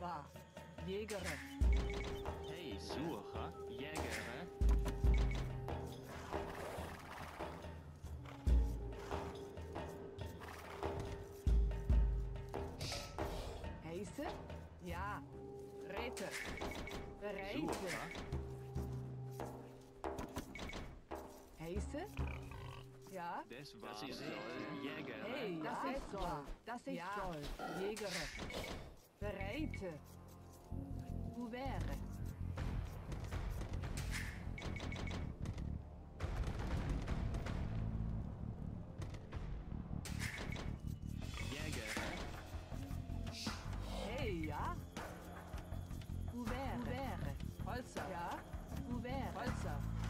war. Jägere. Hey, Sucher, Jäger, Heiße? Ja. Räte. Bereite. Heiße? Ja. das war das ist soll, Jäger, Hey, das ich soll. Das ich soll. Jägere. Bereite. Wo wäre? Jäger, Hey, ja? Wo wäre? Holzer. Ja? Wäre? Holzer.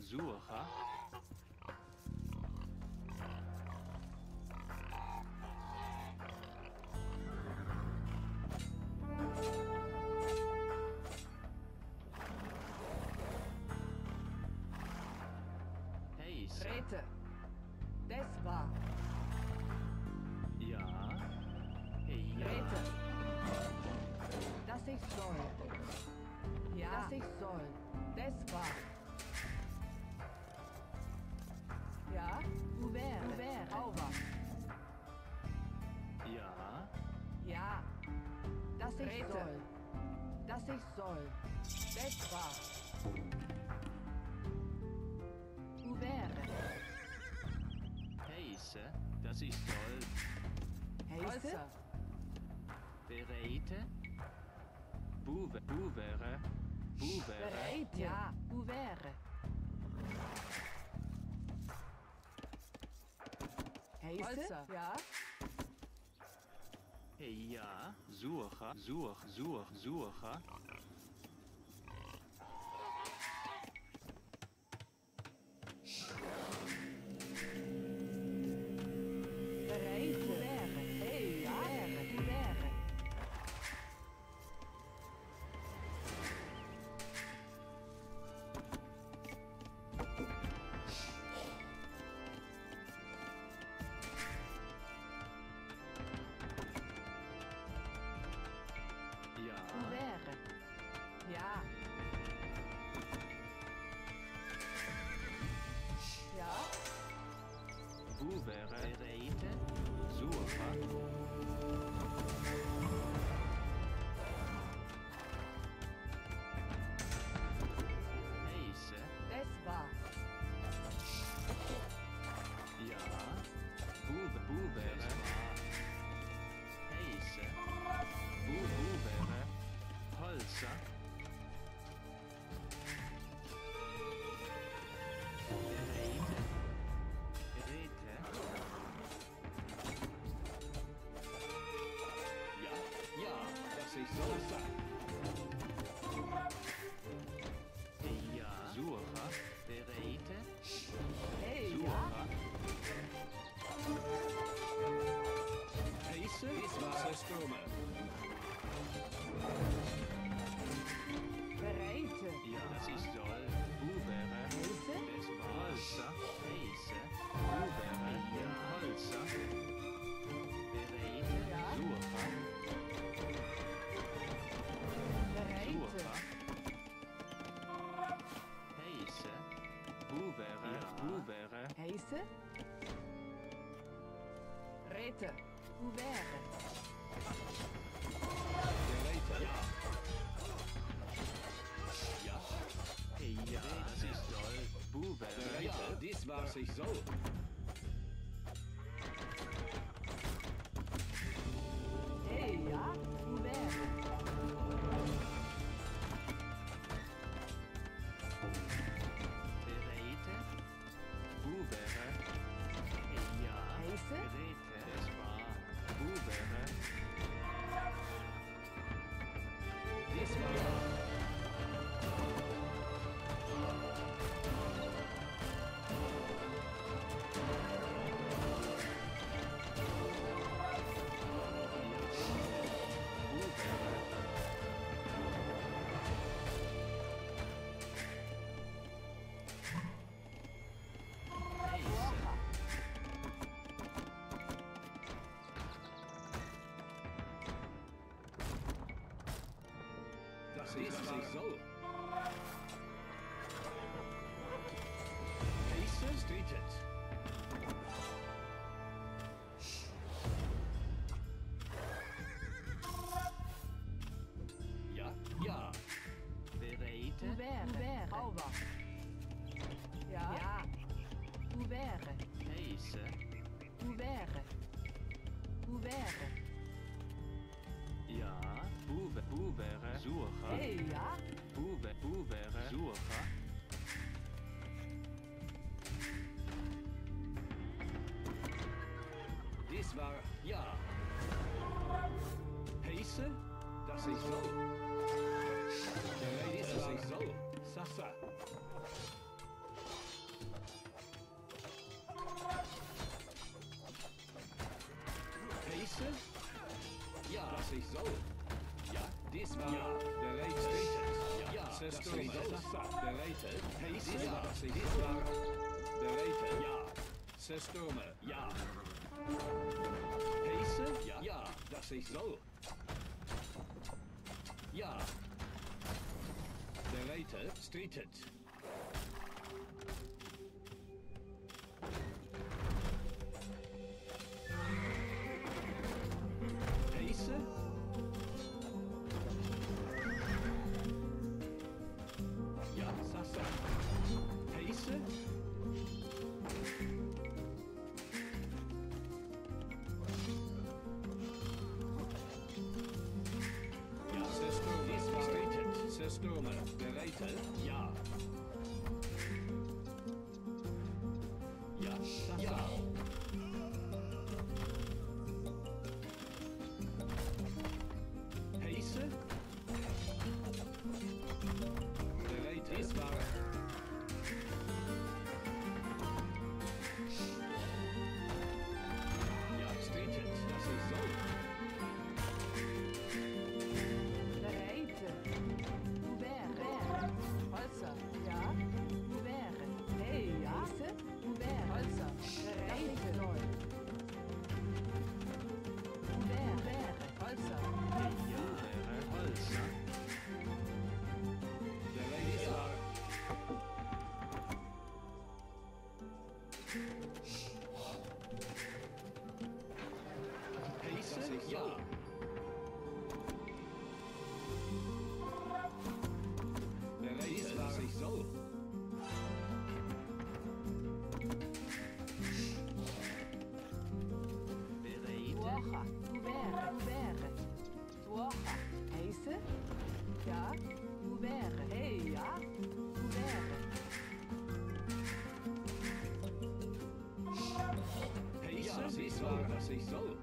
Sucher, Heise, Räte. Das war. ja, hey, ja, Räte. Das ich soll. Ja. Das ich soll. Das war. Ja. Wo wäre? Hauber. ja, Ja. Das ich soll. Das ich soll. Das war. Wo wäre? Heise, das ist toll, Heiße? Bereite, Buwe, Buwere, Buwere, Bereit, ja. Wo Heise? Holzer. Ja. Ja. Suche, such, such, suche. Wo wäre Bereite? Rete? Rete, ouvert. Ja. Ja. Ja, das ist toll. Buben. Rete, ja, war sich so. Ja, ja. Bereid. Ouvert. Ouvert. Ja. Ja. Ouvert. Cases. Ouvert. Ouvert. Boebe, boebere, zoerga. Hé, hey, ja? Boebe, boebere, zoerga. Dit was, ja. Heese? Dat is zo. ja, Zichtbaar. Bewegen. Ja. de reiter, Ja. Heesen. Ja. Ja. Dat is zo. Ja. Bereten. Street eh, het. Yo. say solo.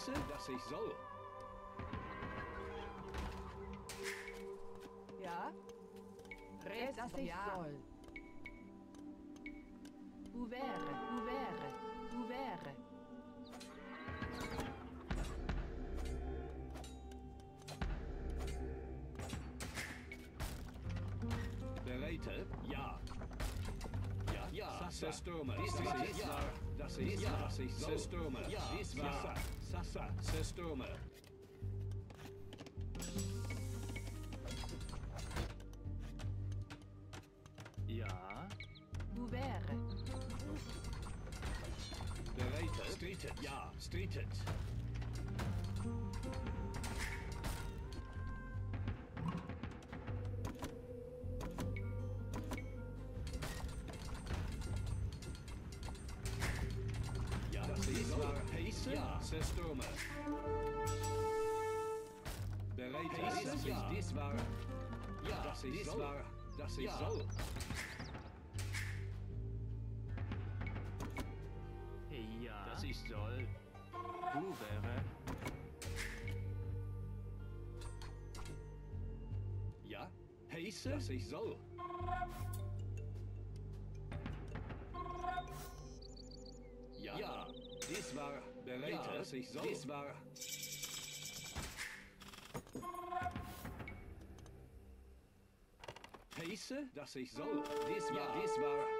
Heiße, dass ich soll. Ja? Red, dass ich soll. Ouvert. Ouvert. Ouvert. Bereite, ja. Ja, ja, Sestome. Dies war, ja, dass ich, ja, dass ich soll. Sestome. Ja, dies war, Sassa, Sasa, Sestoma. Ja, Sestome. Bereite, heiße, ja, dies war, ja, das ist war, das ich soll. Ja. Das ich soll. Du wäre. Ja, heiße, dass ich soll. Dass ich soll. Dies war. Heiße, dass ich soll. Dies war, dies war.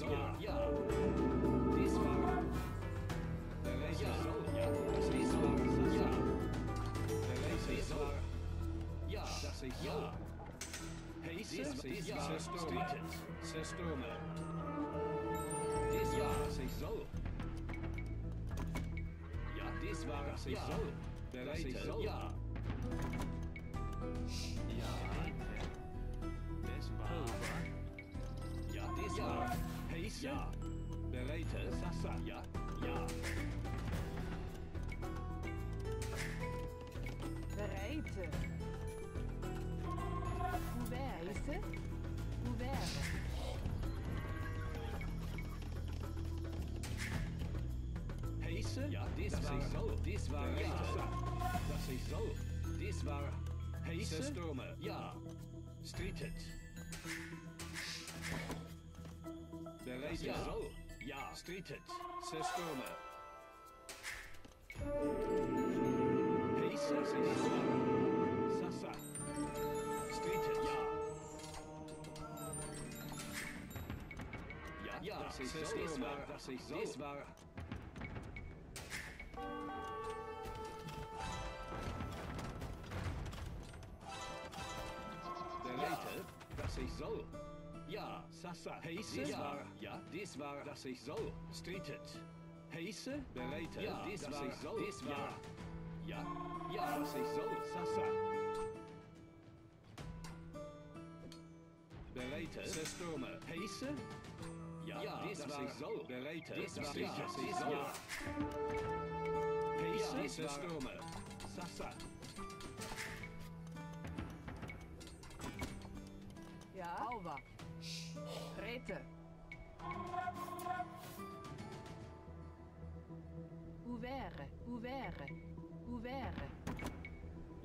Ja. Dies Pace? Ja. Bereiten, Sasa? Ja. Ja. Bereiten. Ouvert, is het? Ouvert. Ja, dit was zo. Dit was. ja. Dat is zo. Dit was. Pace? Ja. Street. Ja. Ja. Streetet. Zerstürme. Heese? Sasa. Streetet. Ja. Ja, ja, das ist. Das war, das so. Das war. Bereit, dass ich soll. Ja, Sasa. Heise? Dies war, ja, dies war, dass ich soll. Streetet. Heise? Bereit, ja, dies dass war, ich soll. Dies war. Ja, ja, dass ich soll. Sasa. Bereit, Zerstürme. Heise? Ja, ja dies dass war, ich soll. Bereit, dies war, ja, dass ich soll. Heise? Ja, Zerstürme. Sasa. Ja, over. Rete. Ouvert, ouvert, ouvert.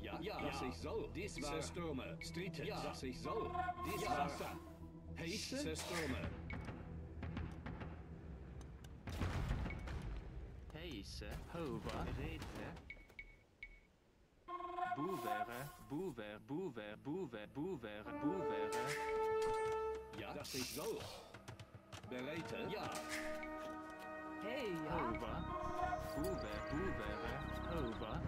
Ja, ja, dass ich soll. Dies war Zerstürme. Streetet, ja. dass ich soll. Dies ja. war Heise? Zerstürme. Heise, Hova, Rete. Bouvere, bouvere, bouvere, bouvere, bouvere, bouvere. Ja, dass ich soll. Bereit? Ja. Hey, ja. Over. Bouvere, bouvere, over.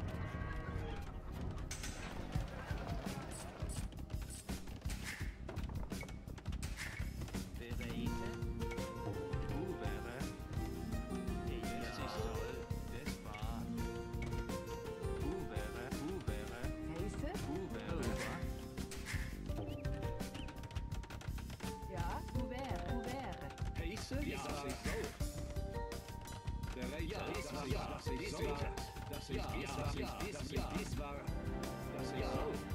ist wahr, das ist wahr, das ist wahr, das ist wahr, das ist wahr.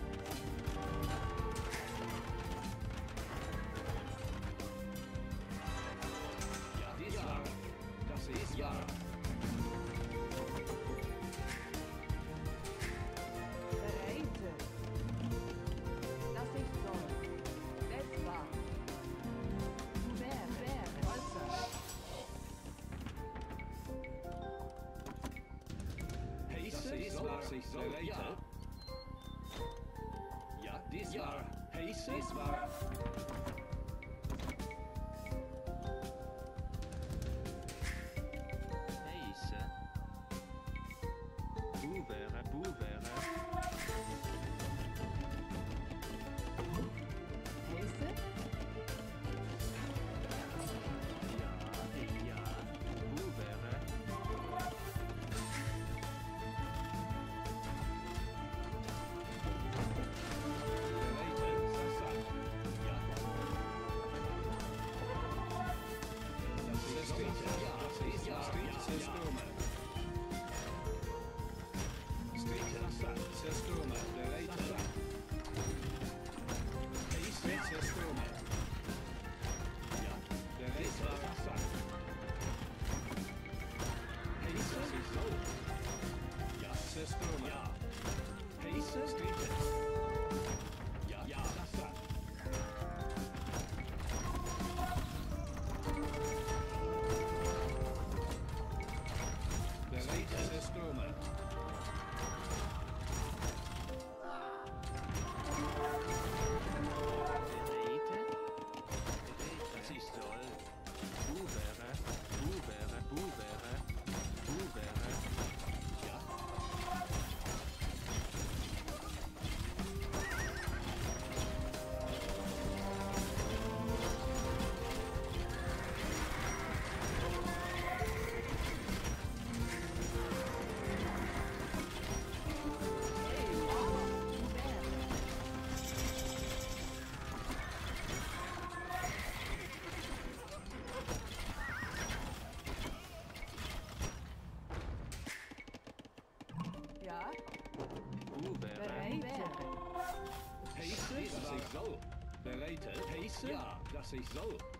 Dass ich.